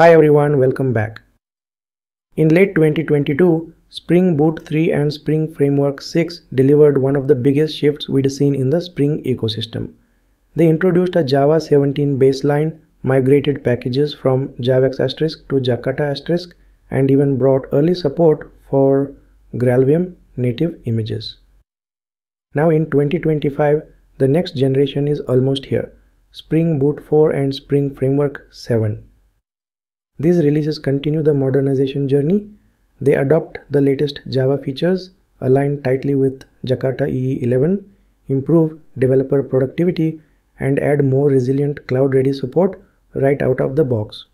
Hi everyone, welcome back. In late 2022, Spring Boot 3 and Spring Framework 6 delivered one of the biggest shifts we'd seen in the Spring ecosystem. They introduced a Java 17 baseline, migrated packages from JavaX asterisk to Jakarta asterisk, and even brought early support for GraalVM native images. Now in 2025, the next generation is almost here, Spring Boot 4 and Spring Framework 7. These releases continue the modernization journey. They adopt the latest Java features, align tightly with Jakarta EE 11, improve developer productivity, and add more resilient cloud-ready support right out of the box.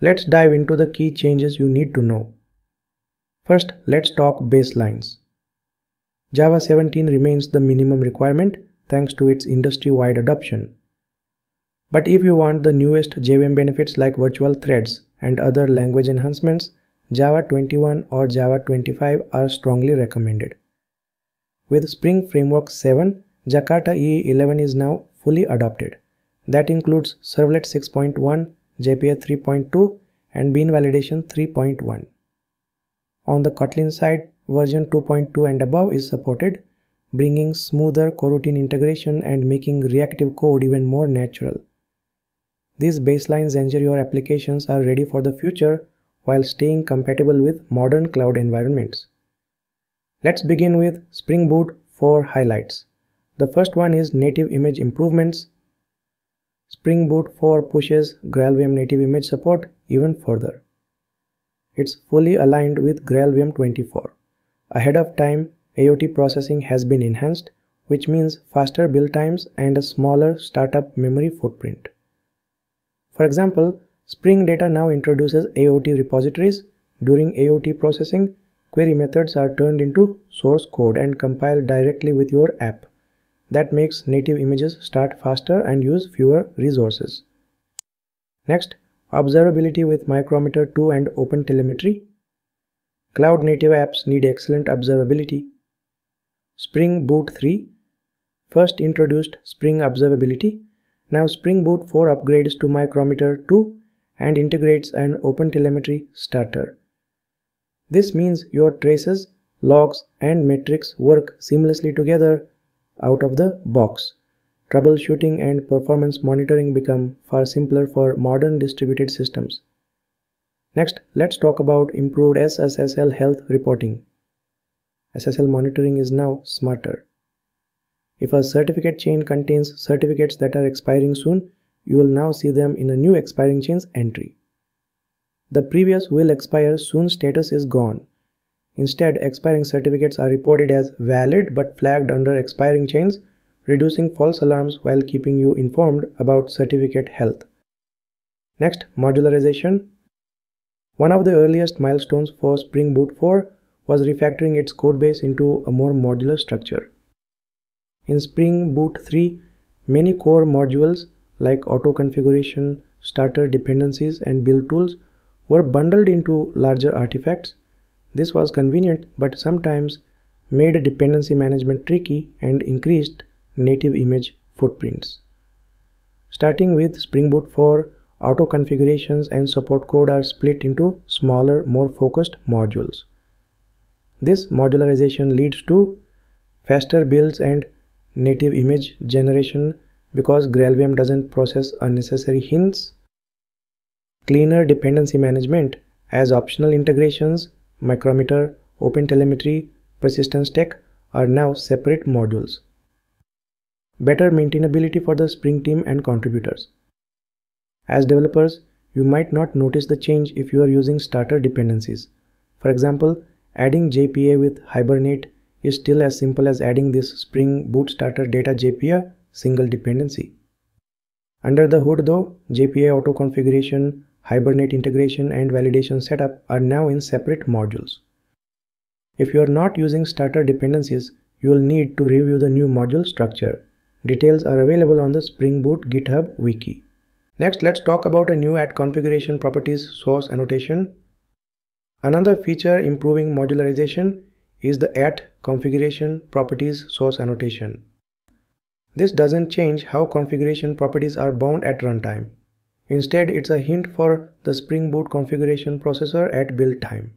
Let's dive into the key changes you need to know. First, let's talk baselines. Java 17 remains the minimum requirement thanks to its industry-wide adoption. But if you want the newest JVM benefits like virtual threads and other language enhancements, Java 21 or Java 25 are strongly recommended. With Spring Framework 7, Jakarta EE 11 is now fully adopted. That includes Servlet 6.1, JPA 3.2 and Bean Validation 3.1. On the Kotlin side, version 2.2 and above is supported, bringing smoother coroutine integration and making reactive code even more natural. These baselines ensure your applications are ready for the future while staying compatible with modern cloud environments. Let's begin with Spring Boot 4 highlights. The first one is native image improvements. Spring Boot 4 pushes GraalVM native image support even further. It's fully aligned with GraalVM 24. Ahead of time, AOT processing has been enhanced, which means faster build times and a smaller startup memory footprint. For example, Spring Data now introduces AOT repositories. During AOT processing, query methods are turned into source code and compiled directly with your app. That makes native images start faster and use fewer resources. Next, observability with Micrometer 2 and OpenTelemetry. Cloud native apps need excellent observability. Spring Boot 3 first introduced Spring Observability now Spring Boot 4 upgrades to Micrometer 2 and integrates an OpenTelemetry starter. This means your traces, logs and metrics work seamlessly together out of the box. Troubleshooting and performance monitoring become far simpler for modern distributed systems. Next, let's talk about improved SSL health reporting. SSL monitoring is now smarter. If a certificate chain contains certificates that are expiring soon, you will now see them in a new expiring chains entry. The previous will expire soon status is gone. Instead, expiring certificates are reported as valid but flagged under expiring chains, reducing false alarms while keeping you informed about certificate health. Next, modularization. One of the earliest milestones for Spring Boot 4 was refactoring its codebase into a more modular structure. In Spring Boot 3, many core modules like auto configuration, starter dependencies, and build tools were bundled into larger artifacts. This was convenient but sometimes made dependency management tricky and increased native image footprints. Starting with Spring Boot 4, auto configurations and support code are split into smaller, more focused modules. This modularization leads to faster builds and native image generation because GraalVM doesn't process unnecessary hints. Cleaner dependency management as optional integrations, Micrometer, OpenTelemetry, Persistence Tech are now separate modules. Better maintainability for the Spring team and contributors. As developers, you might not notice the change if you are using starter dependencies. For example, adding JPA with Hibernate is still as simple as adding this Spring Boot Starter Data JPA single dependency. Under the hood though, JPA auto configuration, Hibernate integration and validation setup are now in separate modules. If you are not using starter dependencies, you will need to review the new module structure. Details are available on the Spring Boot GitHub wiki. Next, let's talk about a new at configuration properties source annotation. Another feature improving modularization is the at configuration properties source annotation. This doesn't change how configuration properties are bound at runtime. Instead, it's a hint for the Spring Boot configuration processor at build time.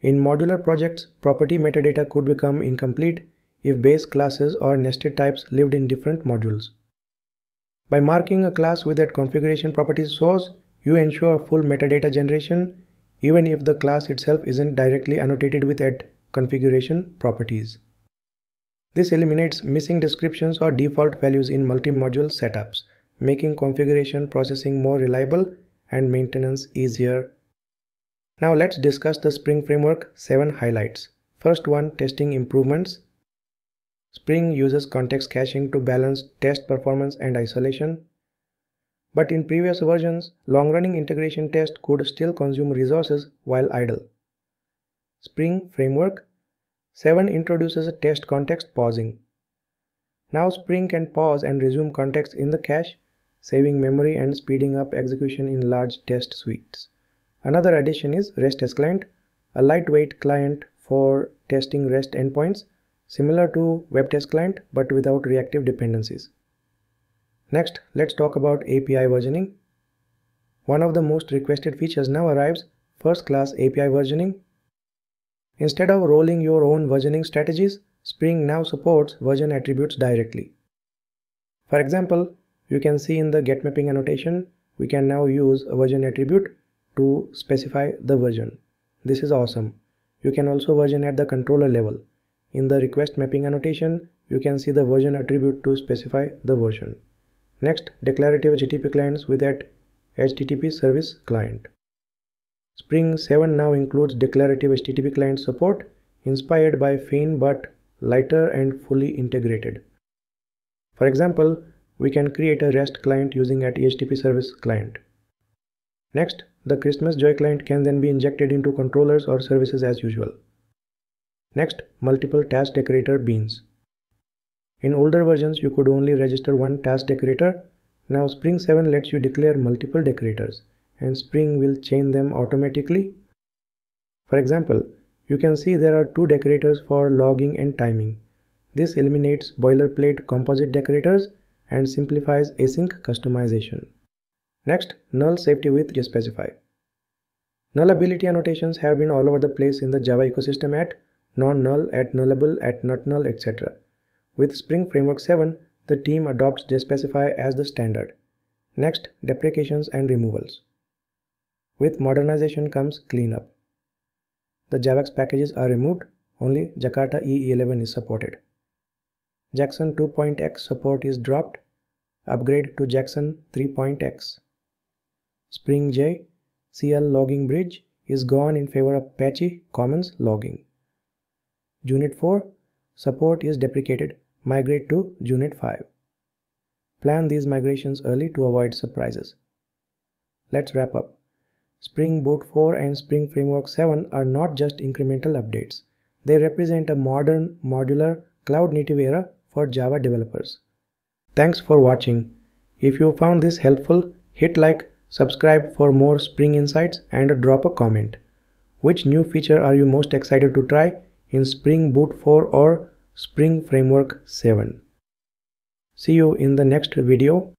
In modular projects, property metadata could become incomplete if base classes or nested types lived in different modules. By marking a class with that configuration property source, you ensure full metadata generation even if the class itself isn't directly annotated with that configuration properties. This eliminates missing descriptions or default values in multi-module setups, making configuration processing more reliable and maintenance easier. Now let's discuss the Spring Framework 7 highlights. First one, testing improvements. Spring uses context caching to balance test performance and isolation. But in previous versions, long-running integration tests could still consume resources while idle. Spring Framework 7 introduces a test context pausing. Now Spring can pause and resume context in the cache, saving memory and speeding up execution in large test suites. Another addition is REST client, a lightweight client for testing REST endpoints similar to web test client but without reactive dependencies. Next, let's talk about API versioning. One of the most requested features now arrives, first class API versioning. Instead of rolling your own versioning strategies, Spring now supports version attributes directly. For example, you can see in the get mapping annotation, we can now use a version attribute to specify the version. This is awesome. You can also version at the controller level. In the request mapping annotation, you can see the version attribute to specify the version. Next, declarative HTTP clients with that HTTP service client. Spring 7 now includes declarative HTTP client support inspired by Feign but lighter and fully integrated. For example, we can create a REST client using at HTTP service client. Next, the Christmas Joy client can then be injected into controllers or services as usual. Next, multiple task decorator beans. In older versions, you could only register one task decorator. Now Spring 7 lets you declare multiple decorators and Spring will chain them automatically. For example, you can see there are two decorators for logging and timing. This eliminates boilerplate composite decorators and simplifies async customization. Next, null safety with JSpecify. Nullability annotations have been all over the place in the Java ecosystem at non-null, at nullable, at not null, etc. With Spring Framework 7, the team adopts JSpecify as the standard. Next, deprecations and removals. With modernization comes cleanup. The JavaX packages are removed, only Jakarta EE11 is supported. Jackson 2.x support is dropped, upgrade to Jackson 3.x. Spring J CL logging bridge is gone in favor of Apache Commons logging. JUnit 4 support is deprecated. Migrate to JUnit 5. Plan these migrations early to avoid surprises. Let's wrap up. Spring Boot 4 and Spring Framework 7 are not just incremental updates. They represent a modern, modular, cloud-native era for Java developers. Thanks for watching. If you found this helpful, hit like, subscribe for more Spring insights and drop a comment. Which new feature are you most excited to try in Spring Boot 4 or Spring Framework 7. See you in the next video.